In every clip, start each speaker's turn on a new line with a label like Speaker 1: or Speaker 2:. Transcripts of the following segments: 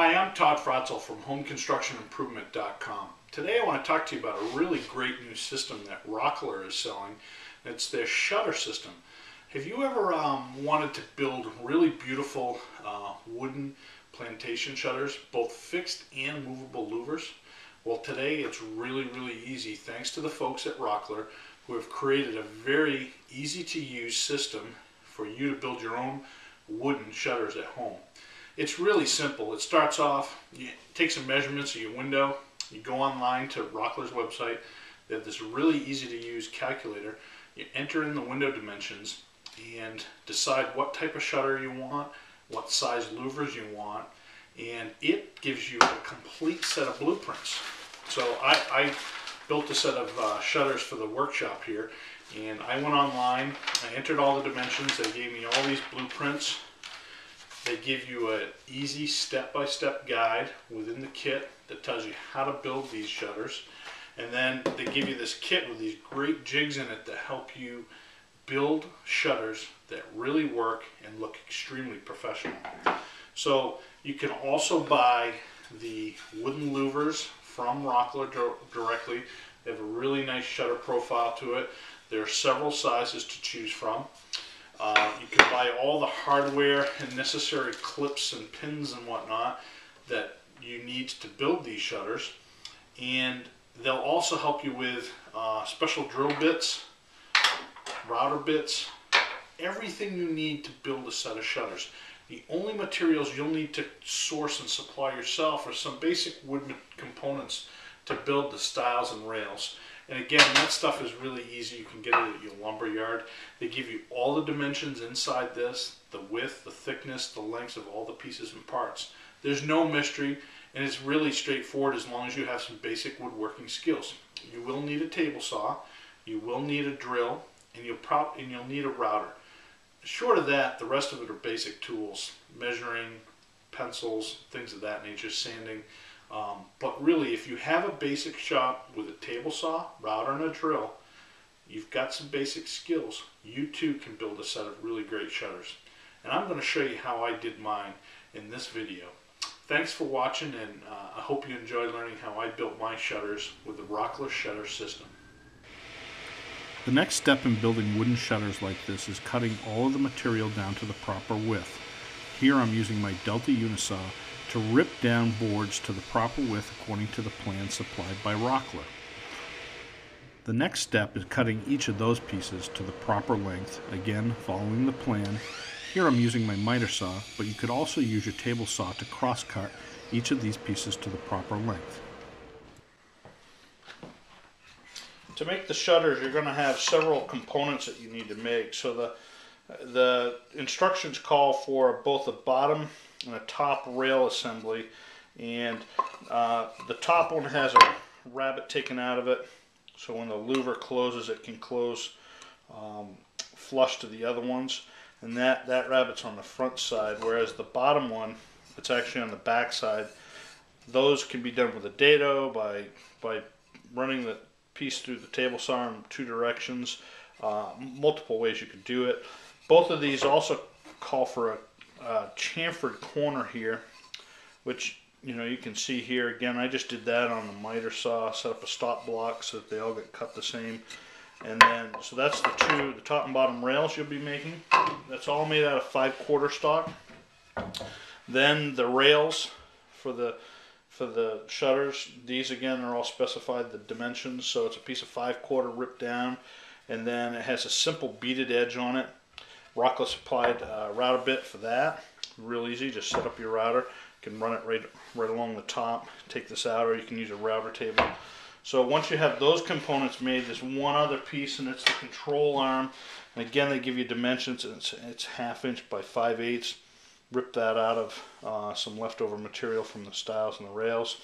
Speaker 1: Hi, I'm Todd Fratzel from HomeConstructionImprovement.com. Today I want to talk to you about a really great new system that Rockler is selling. It's their shutter system. Have you ever um, wanted to build really beautiful uh, wooden plantation shutters, both fixed and movable louvers? Well, today it's really, really easy thanks to the folks at Rockler who have created a very easy to use system for you to build your own wooden shutters at home. It's really simple. It starts off, you take some measurements of your window, you go online to Rockler's website, they have this really easy to use calculator. You enter in the window dimensions and decide what type of shutter you want, what size louvers you want, and it gives you a complete set of blueprints. So I, I built a set of uh, shutters for the workshop here, and I went online, I entered all the dimensions, they gave me all these blueprints, they give you an easy step-by-step guide within the kit that tells you how to build these shutters. And then they give you this kit with these great jigs in it that help you build shutters that really work and look extremely professional. So you can also buy the wooden louvers from Rockler directly. They have a really nice shutter profile to it. There are several sizes to choose from. Uh, you can buy all the hardware and necessary clips and pins and whatnot that you need to build these shutters. And they'll also help you with uh, special drill bits, router bits, everything you need to build a set of shutters. The only materials you'll need to source and supply yourself are some basic wood components to build the stiles and rails. And again, that stuff is really easy. You can get it at your lumber yard. They give you all the dimensions inside this, the width, the thickness, the lengths of all the pieces and parts. There's no mystery, and it's really straightforward as long as you have some basic woodworking skills. You will need a table saw, you will need a drill, and you'll, prop, and you'll need a router. Short of that, the rest of it are basic tools, measuring, pencils, things of that nature, sanding. Um, but really, if you have a basic shop with a table saw, router, and a drill, you've got some basic skills. You too can build a set of really great shutters. And I'm going to show you how I did mine in this video. Thanks for watching and uh, I hope you enjoyed learning how I built my shutters with the Rockler shutter system.
Speaker 2: The next step in building wooden shutters like this is cutting all of the material down to the proper width. Here I'm using my Delta Unisaw to rip down boards to the proper width according to the plan supplied by Rockler. The next step is cutting each of those pieces to the proper length, again following the plan. Here I'm using my miter saw, but you could also use your table saw to cross cut each of these pieces to the proper length.
Speaker 1: To make the shutters, you're going to have several components that you need to make. So the the instructions call for both a bottom and a top rail assembly and uh, the top one has a rabbet taken out of it so when the louver closes it can close um, flush to the other ones and that that rabbet's on the front side whereas the bottom one it's actually on the back side. Those can be done with a dado by by running the piece through the table saw in two directions uh, multiple ways you could do it. Both of these also call for a uh, chamfered corner here, which you know you can see here again. I just did that on the miter saw, set up a stop block so that they all get cut the same. And then, so that's the two, the top and bottom rails you'll be making. That's all made out of five quarter stock. Then the rails for the for the shutters. These again are all specified the dimensions. So it's a piece of five quarter ripped down, and then it has a simple beaded edge on it Rockler supplied uh, router bit for that. Real easy, just set up your router. You can run it right, right along the top. Take this out or you can use a router table. So once you have those components made, there's one other piece and it's the control arm. And again, they give you dimensions. It's, it's half inch by 5 eighths. Rip that out of uh, some leftover material from the stiles and the rails.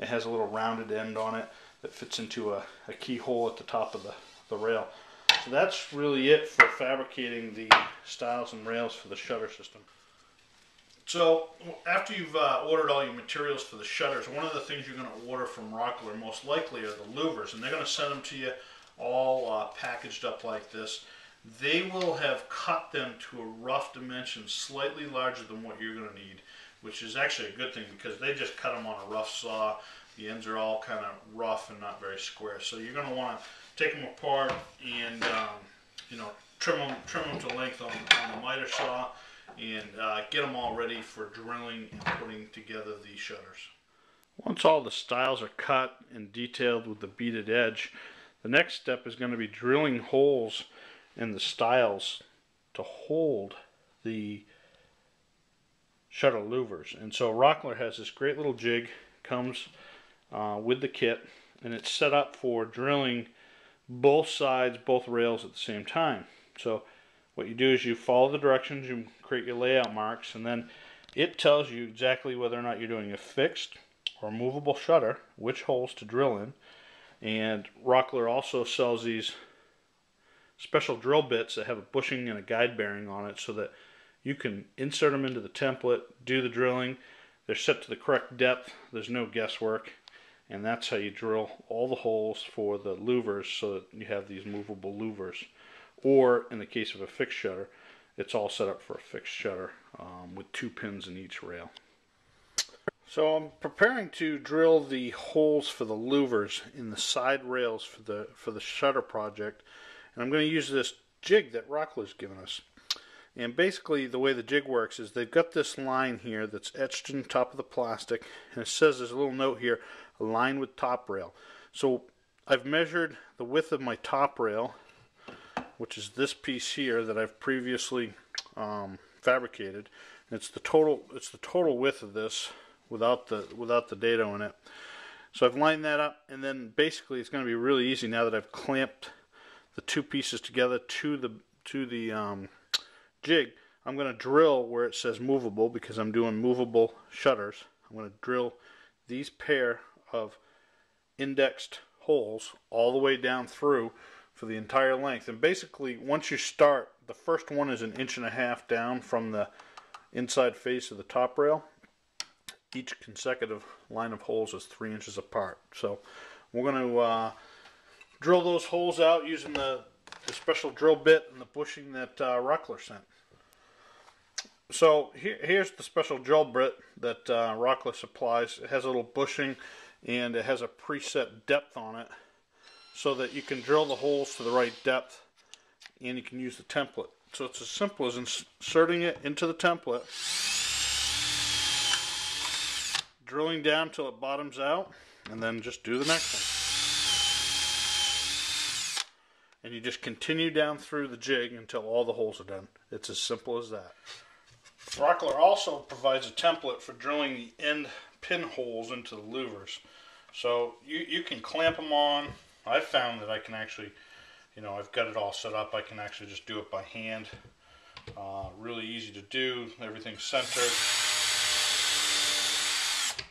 Speaker 1: It has a little rounded end on it that fits into a, a keyhole at the top of the, the rail. So that's really it for fabricating the stiles and rails for the shutter system. So after you've uh, ordered all your materials for the shutters, one of the things you're going to order from Rockler most likely are the louvers, and they're going to send them to you all uh, packaged up like this. They will have cut them to a rough dimension, slightly larger than what you're going to need.
Speaker 2: which is actually a good thing because they just cut them on a rough saw. The ends are all kind of rough and not very square. So you're going to want to take them apart and um, you know trim them trim them to length on, on the miter saw and uh, get them all ready for drilling and putting together the shutters. Once all the stiles are cut and detailed with the beaded edge, the next step is going to be drilling holes in the stiles to hold the shutter louvers. And so Rockler has this great little jig, comes uh, with the kit, and it's set up for drilling both sides, both rails at the same time. So what you do is you follow the directions, you create your layout marks, and then it tells you exactly whether or not you're doing a fixed or movable shutter, which holes to drill in. And Rockler also sells these special drill bits that have a bushing and a guide bearing on it so that you can insert them into the template, do the drilling. They're set to the correct depth. There's no guesswork. And that's how you drill all the holes for the louvers so that you have these movable louvers. Or in the case of a fixed shutter, it's all set up for a fixed shutter um, with two pins in each rail. So I'm preparing to drill the holes for the louvers in the side rails for the for the shutter project, and I'm going to use this jig that Rockler's given us. And basically, the way the jig works is they've got this line here that's etched in top of the plastic, and it says there's a little note here, align with top rail. So I've measured the width of my top rail, which is this piece here that I've previously um, fabricated. And it's the total. It's the total width of this without the without the dado in it. So I've lined that up, and then basically it's going to be really easy now that I've clamped the two pieces together to the to the um, jig, I'm going to drill where it says movable because I'm doing movable shutters. I'm going to drill these pair of indexed holes all the way down through for the entire length. And basically, once you start, the first one is an inch and a half down from the inside face of the top rail. Each consecutive line of holes is three inches apart. So we're going to uh, drill those holes out using the, the special drill bit and the bushing that uh, Rockler sent. So here, here's the special drill bit that uh, Rockler supplies. It has a little bushing and it has a preset depth on it so that you can drill the holes to the right depth and you can use the template. So it's as simple as inserting it into the template, drilling down till it bottoms out, and then just do the next one. And you just continue down through the jig until all the holes are done. It's as simple as that. Rockler also provides a template for drilling the end pinholes into the louvers. So you, you can clamp them on. I've found that I can actually, you know, I've got it all set up. I can actually just do it by hand. Uh, really easy to do. Everything's centered.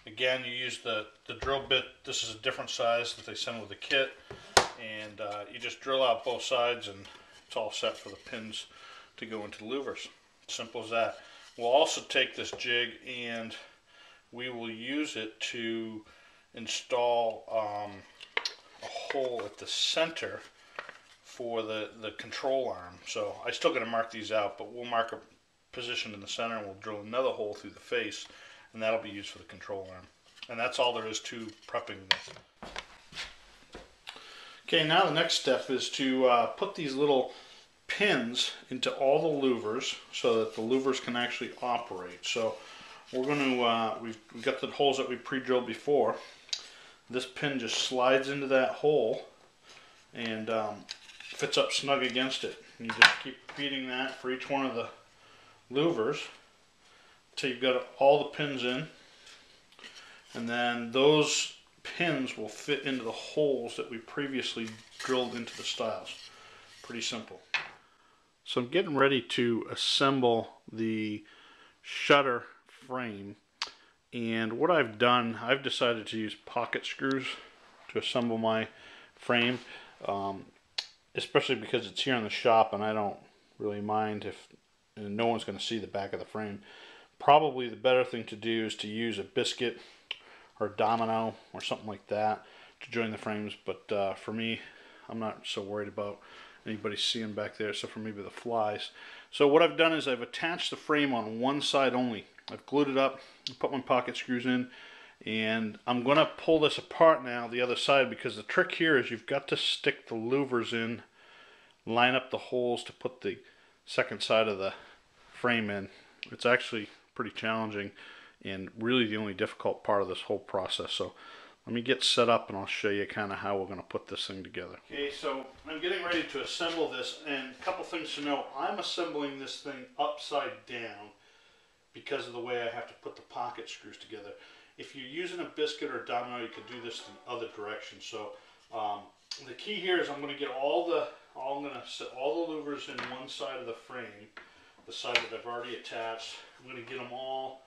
Speaker 2: Again, you use the, the drill bit. This is a different size that they send with the kit. And uh, you just drill out both sides and it's all set for the pins to go into the louvers. Simple as that. We'll also take this jig and we will use it to install um, a hole at the center for the, the control arm. So I still got to mark these out, but we'll mark a position in the center and we'll drill another hole through the face and that'll be used for the control arm. And that's all there is to prepping this. Okay, now the next step is to uh, put these little pins into all the louvers so that the louvers can actually operate. So we're going to, uh, we've, we've got the holes that we pre-drilled before. This pin just slides into that hole and um, fits up snug against it. You just keep repeating that for each one of the louvers until you've got all the pins in. And then those pins will fit into the holes that we previously drilled into the stiles. Pretty simple. So I'm getting ready to assemble the shutter frame and what I've done, I've decided to use pocket screws to assemble my frame um, especially because it's here in the shop and I don't really mind if no one's going to see the back of the frame. Probably the better thing to do is to use a biscuit or a domino or something like that to join the frames but uh, for me I'm not so worried about anybody seeing back there except for maybe the flies. So what I've done is I've attached the frame on one side only. I've glued it up put my pocket screws in, and I'm going to pull this apart now the other side because the trick here is you've got to stick the louvers in, line up the holes to put the second side of the frame in. It's actually pretty challenging and really the only difficult part of this whole process. So let me get set up and I'll show you kind of how we're going to put this thing together. Okay, so I'm getting ready to assemble this and a couple things to know. I'm assembling this thing upside down because of the way I have to put the pocket screws together. If you're using a biscuit or a domino, you can do this the other direction. So um, the key here is I'm going to get all the, all I'm going to set all the louvers in one side of the frame, the side that I've already attached. I'm going to get them all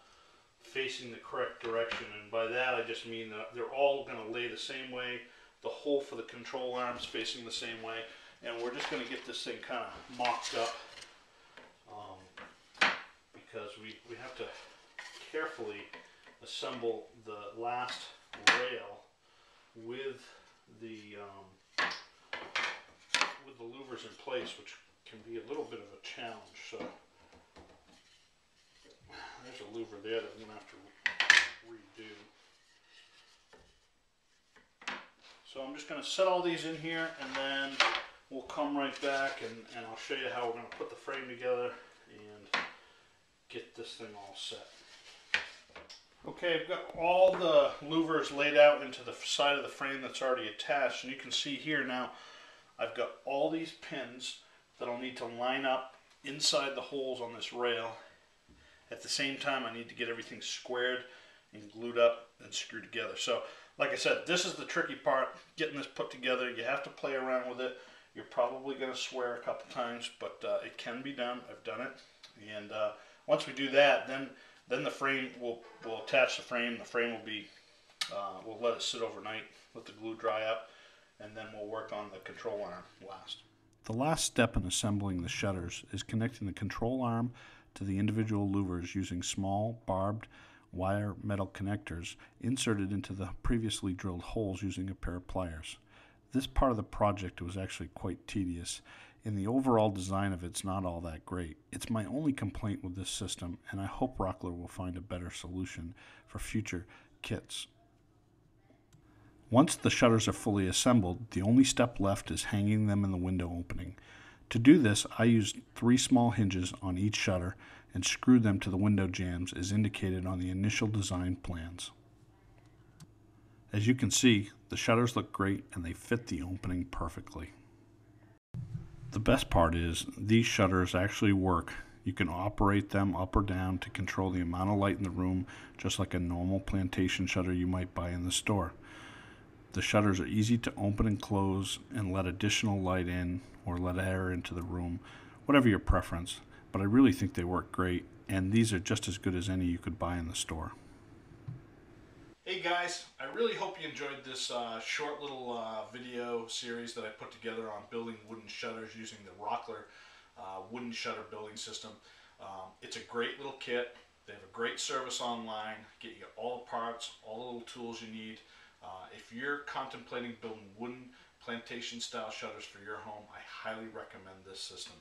Speaker 2: facing the correct direction. And by that, I just mean that they're all going to lay the same way. The hole for the control arms facing the same way. And we're just going to get this thing kind of mocked up because we, we have to carefully assemble the last rail with the um, with the louvers in place, which can be a little bit of a challenge. So there's a louver there that I'm going to have to redo. So I'm just going to set all these in here and then we'll come right back and, and I'll show you how we're going to put the frame together get this thing all set. Okay, I've got all the louvers laid out into the side of the frame that's already attached and you can see here now I've got all these pins that I'll need to line up inside the holes on this rail at the same time, I need to get everything squared and glued up and screwed together. So, like I said, this is the tricky part, getting this put together. You have to play around with it. You're probably going to swear a couple times, but uh, it can be done. I've done it. And uh, once we do that, then then the frame will will attach the frame. The frame will be uh, we'll let it sit overnight, let the glue dry up, and then we'll work on the control arm last. The last step in assembling the shutters is connecting the control arm to the individual louvers using small barbed wire metal connectors inserted into the previously drilled holes using a pair of pliers. This part of the project was actually quite tedious, and the overall design of it's not all that great. It's my only complaint with this system, and I hope Rockler will find a better solution for future kits. Once the shutters are fully assembled, the only step left is hanging them in the window opening. To do this, I used three small hinges on each shutter and screwed them to the window jambs as indicated on the initial design plans. As you can see, the shutters look great and they fit the opening perfectly. The best part is these shutters actually work. You can operate them up or down to control the amount of light in the room just like a normal plantation shutter you might buy in the store. The shutters are easy to open and close and let additional light in or let air into the room, whatever your preference. But I really think they work great, and these are just as good as any you could buy in the store.
Speaker 1: Hey guys, I really hope you enjoyed this uh, short little uh, video series that I put together on building wooden shutters using the Rockler uh, wooden shutter building system. Um, it's a great little kit. They have a great service online, get you all the parts, all the little tools you need. Uh, if you're contemplating building wooden plantation style shutters for your home, I highly recommend this system.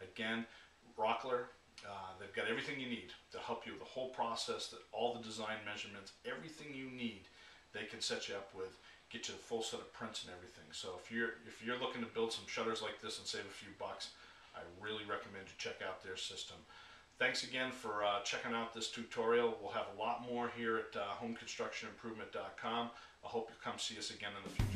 Speaker 1: Again, Rockler, uh, they've got everything you need to help you with the whole process, that all the design measurements, everything you need, they can set you up with, get you the full set of prints and everything. So if you're if you're looking to build some shutters like this and save a few bucks, I really recommend you check out their system. Thanks again for uh, checking out this tutorial. We'll have a lot more here at uh, homeconstructionimprovement.com. I hope you'll come see us again in the future.